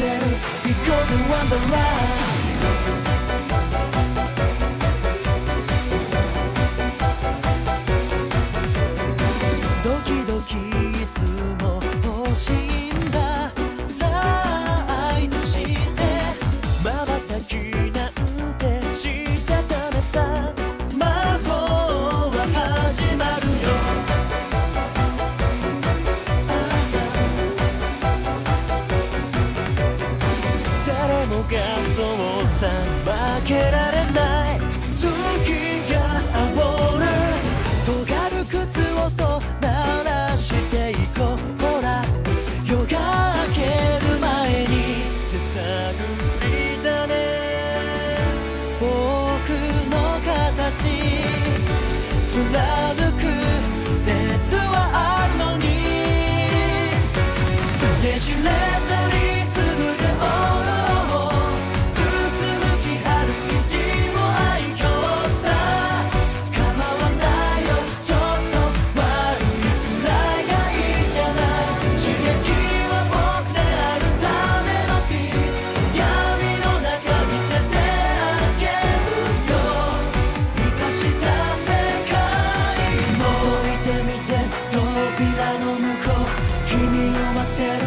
there, it goes around the ride. がそうさ負けられない月が煽る。尖る。靴音鳴らしていこうほら夜が明ける。前に手探りだね僕の形貫く熱はある。のにねじれたりを待って